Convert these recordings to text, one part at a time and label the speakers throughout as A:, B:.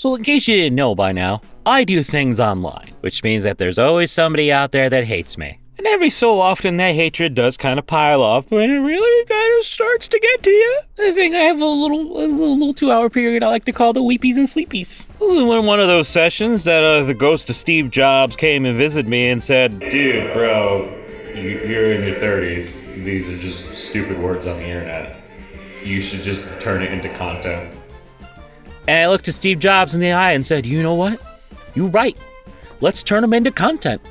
A: So, in case you didn't know by now, I do things online, which means that there's always somebody out there that hates me. And every so often, that hatred does kind of pile up, when it really kind of starts to get to you. I think I have a little, a little, little two-hour period I like to call the weepies and sleepies. This is one one of those sessions that uh, the ghost of Steve Jobs came and visited me and said, "Dude, bro, you're in your 30s. These are just stupid words on the internet. You should just turn it into content." And I looked at Steve Jobs in the eye and said, "You know what? You're right. Let's turn them into content."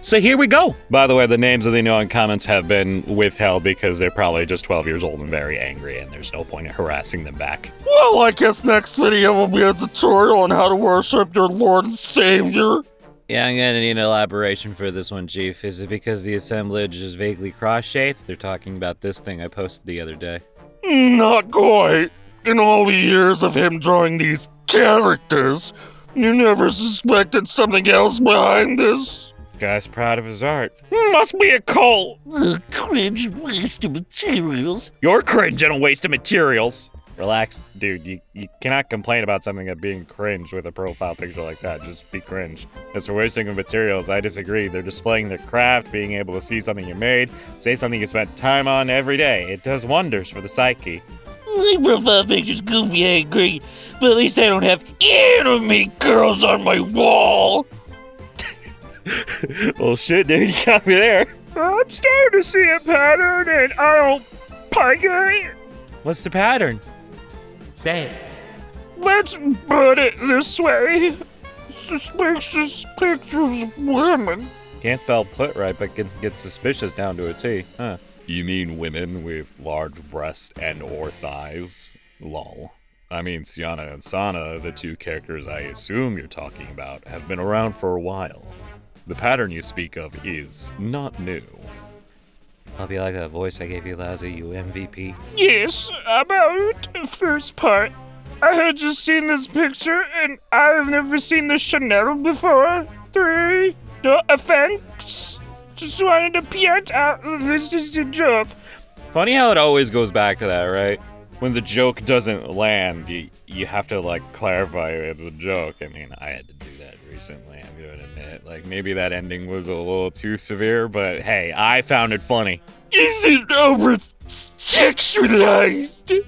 A: So here we go. By the way, the names of the annoying comments have been withheld because they're probably just 12 years old and very angry, and there's no point in harassing them back.
B: Well, I guess next video will be a tutorial on how to worship your Lord and Savior.
A: Yeah, I'm gonna need an elaboration for this one, Chief. Is it because the assemblage is vaguely cross-shaped? They're talking about this thing I posted the other day.
B: Not quite. In all the years of him drawing these characters, you never suspected something else behind this?
A: Guy's proud of his art.
B: Must be a cult.
C: Ugh, cringe waste of materials.
A: You're cringe and a waste of materials. Relax, dude. You, you cannot complain about something that being cringe with a profile picture like that. Just be cringe. As for wasting of materials, I disagree. They're displaying their craft, being able to see something you made, say something you spent time on every day. It does wonders for the psyche.
C: My profile picture's goofy, I agree, but at least I don't have anime girls on my wall.
A: well, shit, dude. You got me there.
B: I'm starting to see a pattern, and I don't like it.
A: What's the pattern? Say it.
B: Let's put it this way. Suspicious pictures of women.
A: Can't spell put right, but can get suspicious down to a T. Huh. You mean women with large breasts and or thighs? Lol. I mean, Sienna and Sana, the two characters I assume you're talking about, have been around for a while. The pattern you speak of is not new. Hope you like that voice I gave you, Lousy, you MVP.
B: Yes, about the first part. I had just seen this picture, and I've never seen the Chanel before. Three, no offense. Just wanted to point out this is a joke.
A: Funny how it always goes back to that, right? When the joke doesn't land, you you have to like clarify it's a joke. I mean, I had to do that recently. I'm gonna admit, like maybe that ending was a little too severe, but hey, I found it funny.
B: Is it over sexualized?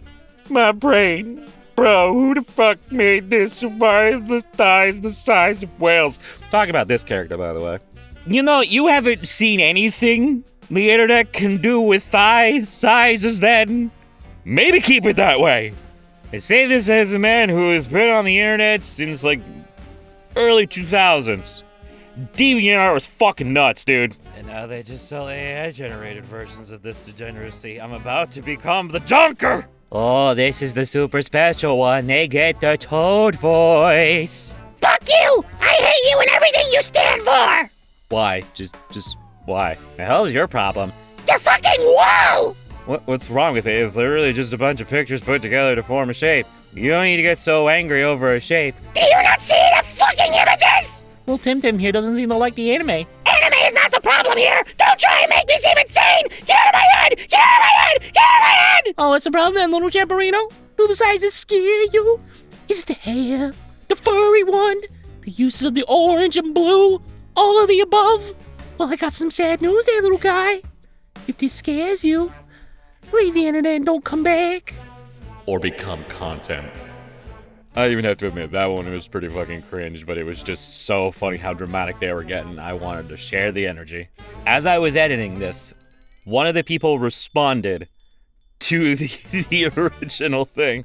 B: My brain. Bro, who the fuck made this? Why are the thighs the size of whales?
A: Talk about this character, by the way. You know, you haven't seen anything the internet can do with thigh sizes. Then maybe keep it that way. I say this as a man who has been on the internet since like early 2000s. DeviantArt was fucking nuts, dude. And now they just sell AI generated versions of this degeneracy. I'm about to become the Junker! Oh, this is the super special one. They get the Toad voice.
D: Fuck you! I hate you and everything you stand for!
A: Why? Just, just, why? The hell is your problem?
D: The fucking wall!
A: What, what's wrong with it? It's literally just a bunch of pictures put together to form a shape. You don't need to get so angry over a shape.
D: Do you not see the fucking images?
A: Well, Tim Tim here doesn't seem to like the anime.
D: Anime is not the problem here! Don't try and make me seem insane! Get out of my head! Get out of my head! Get out of my head!
C: Oh, what's the problem then, little Champerino? Do the sizes scare you? Is it the hair? The furry one? The use of the orange and blue? All of the above? Well, I got some sad news there, little guy. If this scares you, leave the internet and don't come back.
A: Or become content. I even have to admit that one was pretty fucking cringe, but it was just so funny how dramatic they were getting. I wanted to share the energy. As I was editing this, one of the people responded to the, the original thing,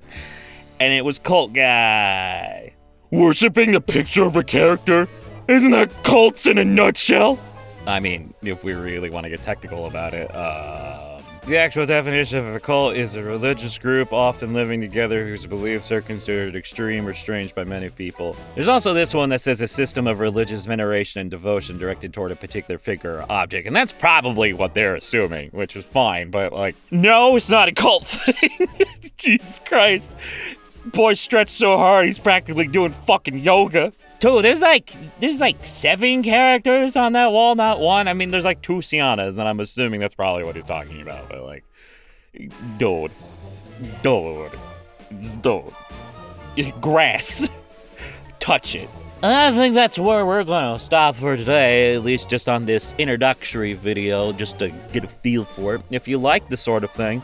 A: and it was Cult Guy.
B: Worshipping the picture of a character? Isn't that cults in a nutshell?
A: I mean, if we really want to get technical about it, um, the actual definition of a cult is a religious group often living together whose beliefs are considered extreme or strange by many people. There's also this one that says a system of religious veneration and devotion directed toward a particular figure or object, and that's probably what they're assuming, which is fine, but like, no, it's not a cult thing. Jesus Christ. Boy stretched so hard, he's practically doing fucking yoga. Dude, there's like there's like seven characters on that wall, not one. I mean, there's like two Siennas, and I'm assuming that's probably what he's talking about. But like, dude, dude, dude, grass. touch it. I think that's where we're going to stop for today, at least just on this introductory video, just to get a feel for it. If you like this sort of thing,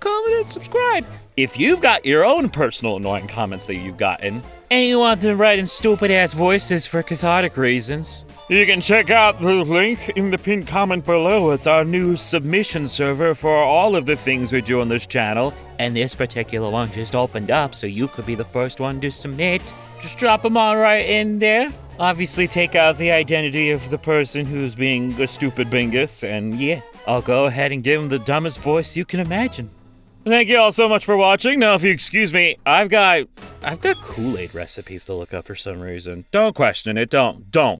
A: like, comment, and subscribe. If you've got your own personal annoying comments that you've gotten, and you want them write in stupid ass voices for cathartic reasons,
B: You can check out the link in the pinned comment below.
A: it's our new submission server for all of the things we do on this channel. And this particular one just opened up, so you could be the first one to submit. Just drop them all right in there. Obviously, take out the identity of the person who's being a stupid bingus, and yeah, I'll go ahead and give him the dumbest voice you can imagine. Thank you all so much for watching. Now, if you excuse me, I've got I've got Kool-Aid recipes to look up for some reason. Don't question it. Don't. Don't.